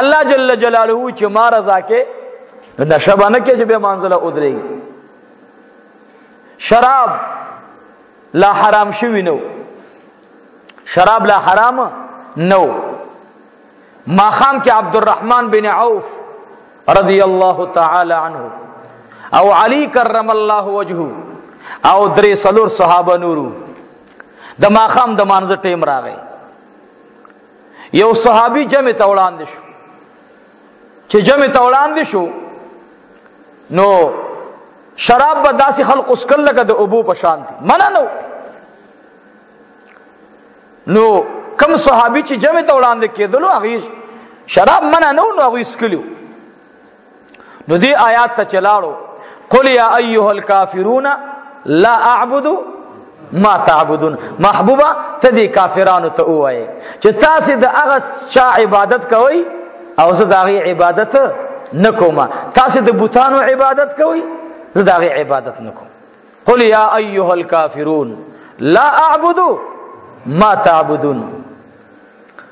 الله جل جلاله چې ما رضا کې نشه باندې کې چې به منزله ودرېږي شراب لا حرام شوی نو شراب لا حرام نو ماخام کې عبدالرحمن بن عوف رضی الله تعالی عنه او علی کرم الله وجهه او درې سلور صحابه نورو د ماخام د مانزه ټیم راغی یو صحابي جمع ته وړاندې شو چې جمع ته وړاندې شو نو شراب به داسې خلق اسکل لکه د ابو په شان دي منه نو نو کم صحابي چې جمع ته وړاندې کېدلو هغه شراب منه نو نو هغه اسکلو نو دی آیات ته چلاړو قل یا ایها الکافرون لا اعبد ما تعبدون محبوبا ته دي کافرانو ته وایي چې تاسو د هغه چا عبادت کوئ او زه د هغه عبادت نه کوم تاسو د بوتانو عبادت کوئ زه د هغه عبادت نه کوم قل یا ایها الکافرون لا اعبد ما تعبدون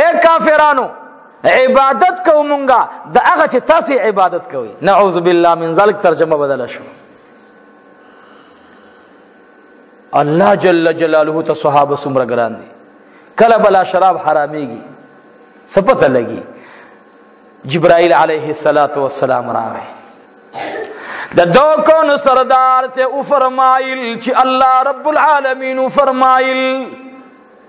اے کافرانو عبادت کو مونږه د هغه چې تاسو عبادت کوي نعوذ بالله من ذلک ترجمه بدل شو الله جل جلاله ته صحابه سمره ګران دي کله بلا شراب حراميږي سپته لګي جبرائیل علیه الصلاۃ والسلام راغی د دو کون سردار ته او فرمایل چې الله رب العالمین فرمایل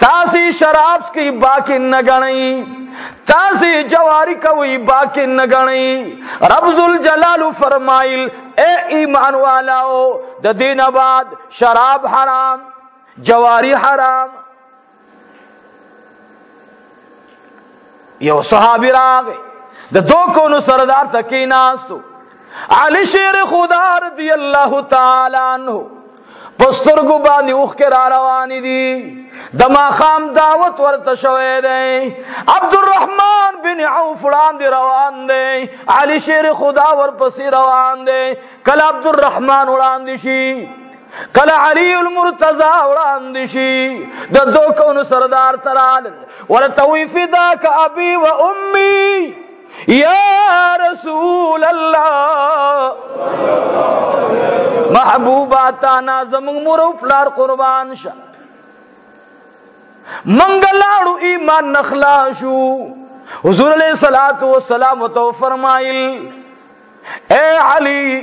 تاسی شراب سکی باقی نگنئی تاسی جواری کوئی باقی نگنئی رب ذوالجلال فرمائل اے ایمان والاو د دین بعد شراب حرام جواری حرام یو صحابي راغی د دو کونو سردار تکي ناستو علي شیر خدا رضی الله تعالی عنہ پسترګو باندې اوخ کې را روان دي د ماخام دعوت ورته شوې ده عبد الرحمن بن عوف وړاندې روان دی علي شیر خدا ورپسې روان دی کله عبد الرحمن وړاندې شي کله علی المرتضی وړاندې شي د دوکونو سردار ترال ورته وی فدا ک ابي و امي یا رسول الله محبوبا تا نازم مور او پلار قربان شه منګلاړو ایمان نخلا شو حضور علیہ الصلات والسلام تو فرمایل اے علی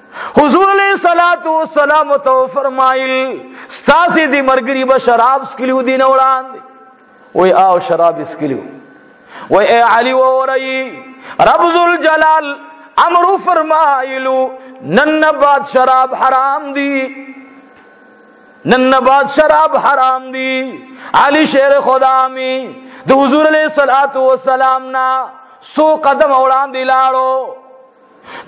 حضور علیہ الصلات والسلام تو فرمایل ستاسو دی مرګری به شراب سکلیو دین وړاندې وای او شراب سکلیو وای اے علی و اوری رب ذل جلال امر فرمایلو نن بعد شراب حرام دی نن بعد شراب حرام دی علی شیر خدا می د حضور علیہ الصلات والسلام نا سو قدم وړاندې لاړو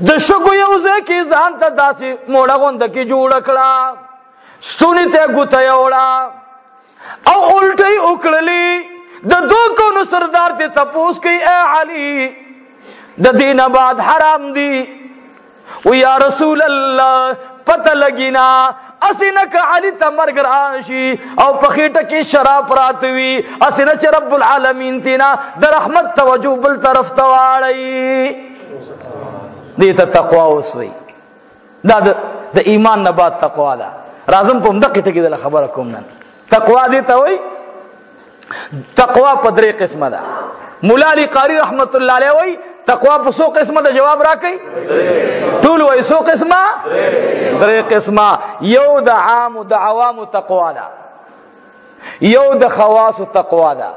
د شګو یو ځای کې ځان ته داسې موړه غوند کې جوړ کړه ستونی ته ګوته یوړه او الټي وکړلې د دوه کونو سردار ته تپوس کوي اے علي د دین بعد حرام دي و یا رسول الله پته لګینا اسنه ک علی ته مرګ راشي او په خېټه کې شراب پرات وي اسنه چې رب العالمین تینا د رحمت توجه بل طرف ته واړی دې ته تقوا اوسوي دا د ایمان نه بعد تقوا ده راځم په دقیقه کې د خبره کوم نن تقوا دې ته وای تقوا په درې قسمه ده مولا علی قاری رحمت الله علیه وای تقوا په څو قسمه ده جواب راکړي ټول وای څو قسمه درې قسمه یو د عام د عوام تقوا ده یو د خواص تقوا ده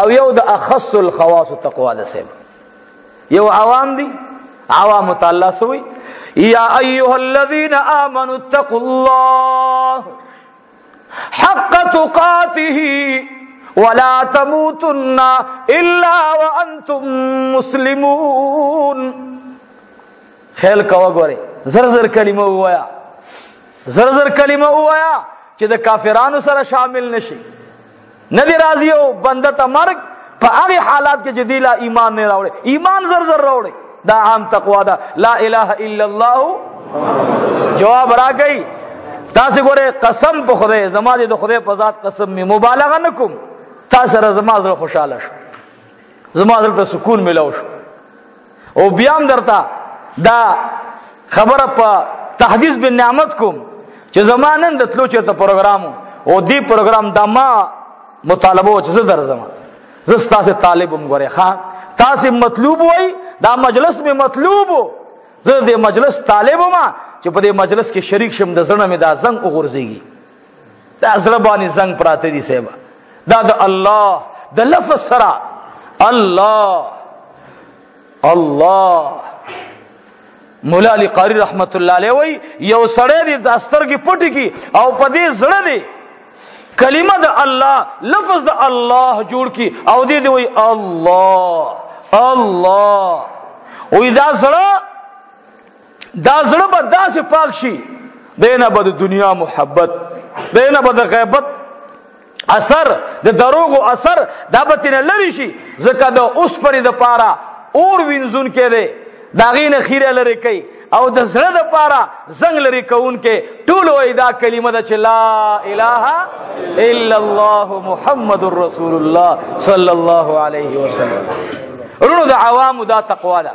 او یو د اخص الخواص تقوا ده سم یو عوام دي عوام تعالی سوی یا ایها الذین آمنوا اتقوا الله حق تقاته ولا تموتن الا وانتم مسلمون خیال کا وګوره زر زر کلمه وایا زر زر کلمه وایا چې د کافرانو سره شامل نشي نه دی راضی او بنده ته مرګ په هغه حالات کې چې دی لا ایمان نه راوړي ایمان زر زر راوړي دا عام تقوا ده لا اله الا الله جواب راکړي تاسو ګوره قسم په خدای زما دې د خدای په ذات قسم می مبالغه نکوم تاسو را زما زړه خوشاله شو زما زړه ته سکون ملو شو او بیا هم درته دا خبره په تحدیث بن نعمت کوم چې زمانن د تلو چرته پروګرامو او دی پروګرام د ما مطالبه چې زه درځم زه ستاسو طالب هم غره ښا تاسو مطلوب وای دا مجلس می مطلوب زه د مجلس طالب ما چې په دې مجلس کې شریک شم د زړه می دا زنګ وګرځيږي دا زړه باندې زنګ پراته دي صاحب دا د الله د لفظ سره الله الله مولا علی قاری رحمت الله علیه وی یو سړی دی داستر کې پټی کی او پدې زړه دی کلمه د الله لفظ د الله جوړ کی او دې دی وی الله الله وی دا زړه دا زړه به داسې پاک شي دینه به د دنیا محبت دینه به د غیبت اثر د دروغو اثر دا به تینه لري شي ځکه د اوس پرې د پاره اور وینځون کې دی داغې نه خیره لري کوي او د زړه د پاره زنګ لري کون کې ټول وای دا کلمه د چې لا اله الا الله محمد رسول الله صلی الله علیه وسلم ورونو د عوامو دا تقوا ده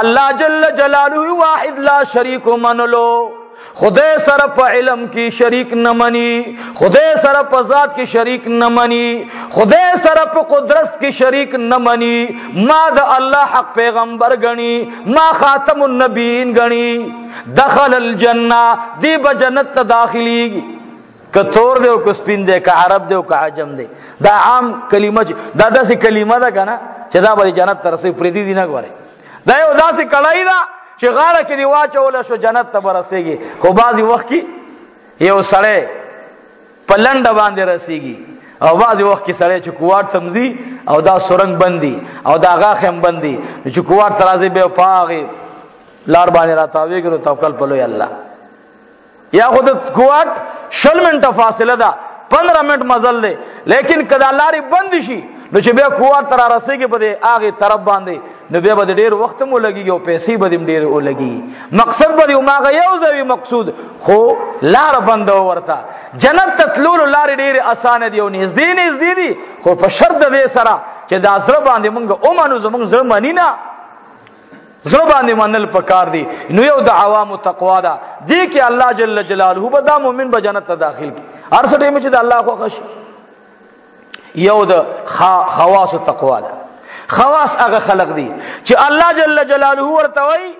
الله جل جلاله واحد لا شریک منلو خدای سره په علم کې شریک نه مني خدای سره په ذات کې شریک نه مني خدای سره په قدرت کې شریک نه مني ما د الله حق پیغمبر غني ما خاتم النبیین غني دخل الجنه دی به جنت ته داخليږي که تور دی او که سپین دی که عرب دی او که عجم دی دا عام کلمه دا داسې کلمه ده کنه چې دا به جنت تر سه پریدي دی نه غواړي دا یو داسې کړای دا چې غاړه کې دی واچول شو جنت ته ورسیږي خو بعضی وخت کې یو سړی په لنډه باندې رسیږي او بعضی وخت کې سړی چې کوواټ تمزي او دا سورنګ بندي او دا غاخ هم بندي چې کوواټ ترازه به پاغي لار باندې راتاویږي نو توکل په لوی الله یا خود کوارت شل منټه فاصله ده 15 منټ مزل دی لیکن کدا لارې بند شي نو چې بیا کوار تر رسیدي په دې اغه طرف باندې نو بیا به ډیر وخت مو لګي او پیسې به دې ډیر او لګي مقصد به یو ماغه یو ځوی مقصود خو لار بند ورته جنت تطلول لار ډیر اسانه دی او نږدې نږدې دی خو په شرط دې سره چې دا سره باندې مونږ اومنو زمونږ زمانی نه زړه باندې منل پکار دي نو یو د عوامو تقوا ده دې کې الله جل جلاله به دا مؤمن به جنت ته داخل کی هر څه ټیم چې د الله خو خوش یو د خواص تقوا ده خواص هغه خلق دي چې الله جل جلاله ورته وای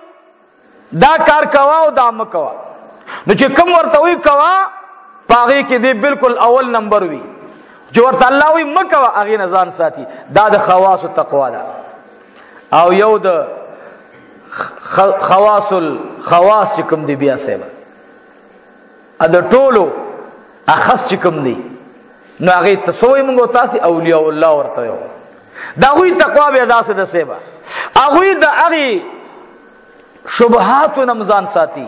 دا کار کوا او دا مکوا نو چې کوم ورته وای کوا پاغي کې دی بالکل اول نمبر وی جو ورته الله وای مکوا هغه نه ځان ساتي دا د خواص تقوا ده او یو د خواص الخواص چې کوم دی بیا صاحب ا د ټولو اخص چې کوم دی نو هغه تسوي موږ تاسو اولیاء الله ورته یو دا غوی تقوا به داسه د سیبا هغه د هغه شبهات نمزان ساتي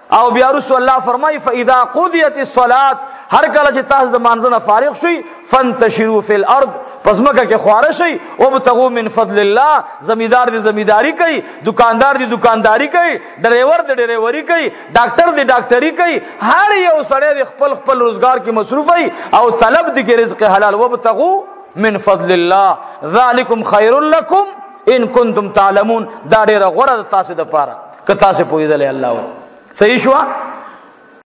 او بیا وروسته الله فرمایي فاذا قضیت الصلاه هر کله چې تاسو د مانځه نه فارغ شئ فانتشروا فی الارض پس مکه کې خواره شئ او بتغوا من فضل الله زمیدار دې زمیداری کوي دکاندار دې دکانداری کوي ډرایور دې ډرایوري کوي ډاکټر دې ډاکټري کوي هر یو سړی د خپل خپل روزګار کې مصروف وي او طلب دې رزق حلال وبتغوا من فضل الله ذالکم خیر لکم ان کنتم تعلمون دا ډیره غوړه تاسو د پاره که تاسو پوهیدل الله صحیح شو